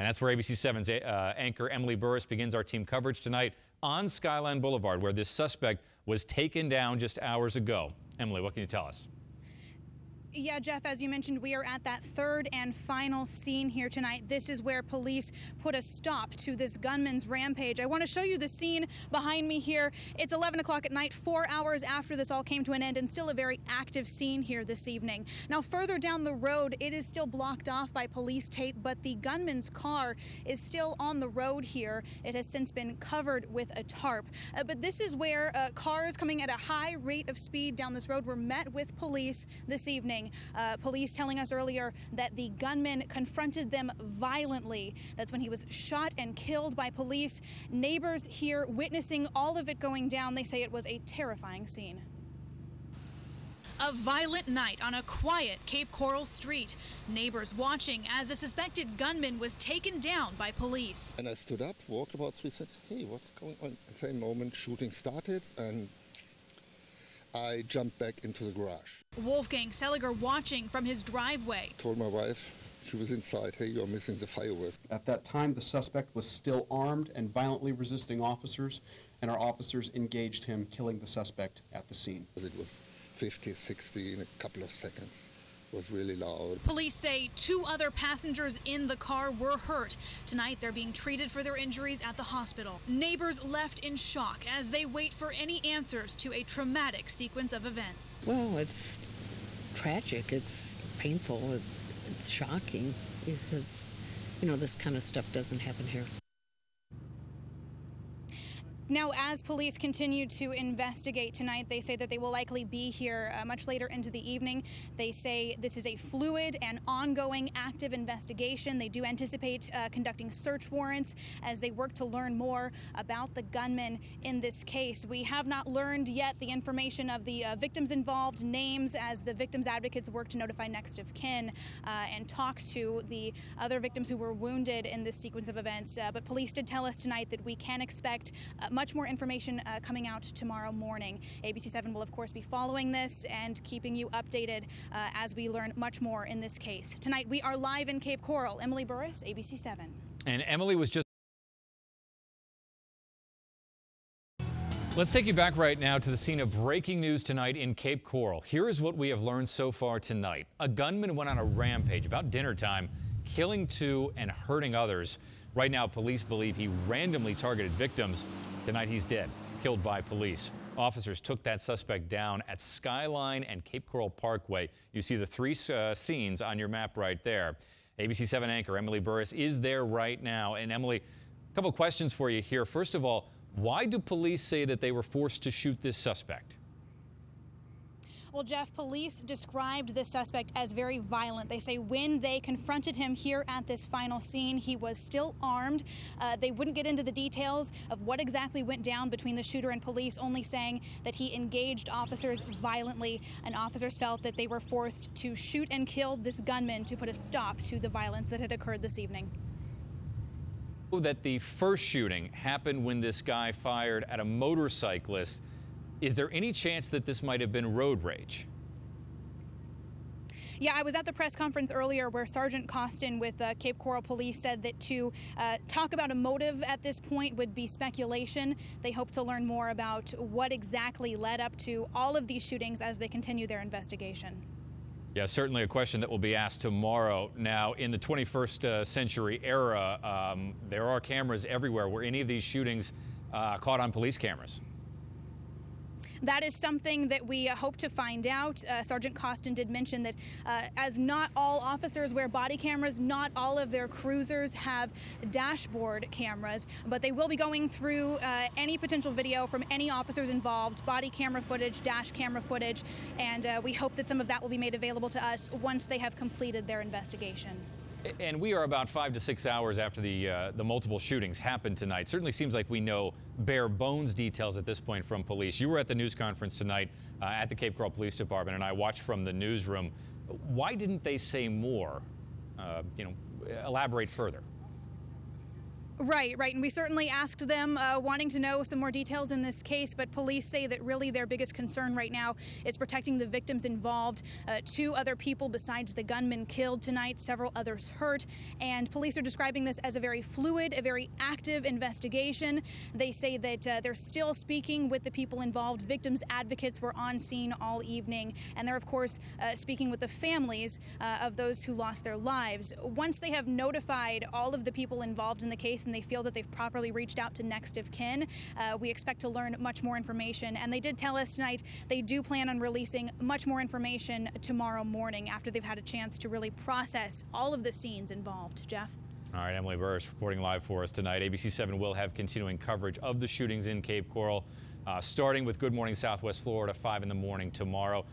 And that's where ABC 7's uh, anchor Emily Burris begins our team coverage tonight on Skyline Boulevard, where this suspect was taken down just hours ago. Emily, what can you tell us? Yeah, Jeff, as you mentioned, we are at that third and final scene here tonight. This is where police put a stop to this gunman's rampage. I want to show you the scene behind me here. It's 11 o'clock at night, four hours after this all came to an end, and still a very active scene here this evening. Now, further down the road, it is still blocked off by police tape, but the gunman's car is still on the road here. It has since been covered with a tarp. Uh, but this is where uh, cars coming at a high rate of speed down this road were met with police this evening morning. Uh, police telling us earlier that the gunman confronted them violently. That's when he was shot and killed by police. Neighbors here witnessing all of it going down, they say it was a terrifying scene. A violent night on a quiet Cape Coral street. Neighbors watching as a suspected gunman was taken down by police. And I stood up, walked about three, said, hey, what's going on? At the same moment, shooting started, and I jumped back into the garage. Wolfgang Seliger watching from his driveway. Told my wife, she was inside, hey, you're missing the fireworks. At that time, the suspect was still armed and violently resisting officers, and our officers engaged him, killing the suspect at the scene. It was 50, 60 in a couple of seconds was really loud. Police say two other passengers in the car were hurt. Tonight, they're being treated for their injuries at the hospital. Neighbors left in shock as they wait for any answers to a traumatic sequence of events. Well, it's tragic. It's painful. It's shocking because, you know, this kind of stuff doesn't happen here. Now, as police continue to investigate tonight, they say that they will likely be here uh, much later into the evening. They say this is a fluid and ongoing active investigation. They do anticipate uh, conducting search warrants as they work to learn more about the gunman in this case. We have not learned yet the information of the uh, victims involved, names, as the victims' advocates work to notify next of kin uh, and talk to the other victims who were wounded in this sequence of events. Uh, but police did tell us tonight that we can expect uh, much more information uh, coming out tomorrow morning. ABC7 will, of course, be following this and keeping you updated uh, as we learn much more in this case. Tonight, we are live in Cape Coral. Emily Burris, ABC7. And Emily was just. Let's take you back right now to the scene of breaking news tonight in Cape Coral. Here is what we have learned so far tonight. A gunman went on a rampage about dinner time, killing two and hurting others. Right now, police believe he randomly targeted victims Tonight he's dead, killed by police. Officers took that suspect down at Skyline and Cape Coral Parkway. You see the three uh, scenes on your map right there. ABC 7 anchor Emily Burris is there right now. And Emily, a couple questions for you here. First of all, why do police say that they were forced to shoot this suspect? Well, Jeff, police described the suspect as very violent. They say when they confronted him here at this final scene, he was still armed. Uh, they wouldn't get into the details of what exactly went down between the shooter and police, only saying that he engaged officers violently, and officers felt that they were forced to shoot and kill this gunman to put a stop to the violence that had occurred this evening that the first shooting happened when this guy fired at a motorcyclist is there any chance that this might have been road rage? Yeah, I was at the press conference earlier where Sergeant Coston with uh, Cape Coral Police said that to uh, talk about a motive at this point would be speculation. They hope to learn more about what exactly led up to all of these shootings as they continue their investigation. Yeah, certainly a question that will be asked tomorrow. Now, in the 21st uh, century era, um, there are cameras everywhere. Were any of these shootings uh, caught on police cameras? That is something that we uh, hope to find out. Uh, Sergeant Coston did mention that uh, as not all officers wear body cameras, not all of their cruisers have dashboard cameras, but they will be going through uh, any potential video from any officers involved, body camera footage, dash camera footage, and uh, we hope that some of that will be made available to us once they have completed their investigation. And we are about five to six hours after the uh, the multiple shootings happened tonight. Certainly seems like we know bare bones details at this point from police. You were at the news conference tonight uh, at the Cape Coral Police Department, and I watched from the newsroom. Why didn't they say more? Uh, you know, elaborate further. Right, right. And we certainly asked them, uh, wanting to know some more details in this case, but police say that really their biggest concern right now is protecting the victims involved. Uh, two other people besides the gunman killed tonight, several others hurt. And police are describing this as a very fluid, a very active investigation. They say that uh, they're still speaking with the people involved. Victims advocates were on scene all evening, and they're, of course, uh, speaking with the families uh, of those who lost their lives. Once they have notified all of the people involved in the case, and they feel that they've properly reached out to next of kin. Uh, we expect to learn much more information. And they did tell us tonight they do plan on releasing much more information tomorrow morning after they've had a chance to really process all of the scenes involved. Jeff? All right, Emily Burris reporting live for us tonight. ABC 7 will have continuing coverage of the shootings in Cape Coral, uh, starting with Good Morning Southwest Florida, 5 in the morning tomorrow.